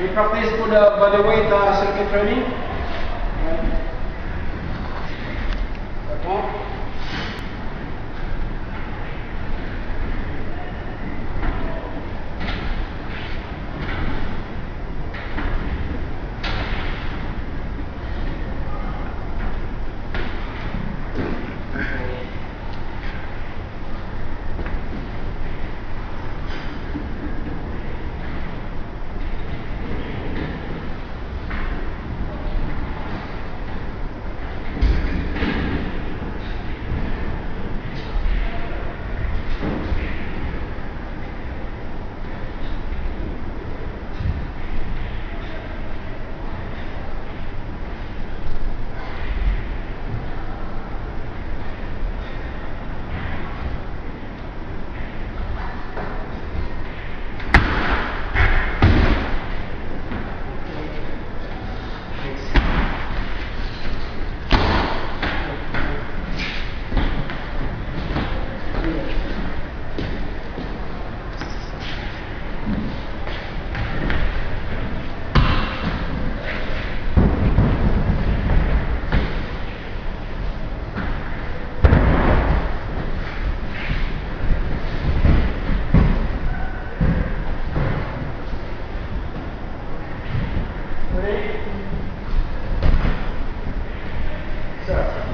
We practice for the weight uh, circuit training. Start.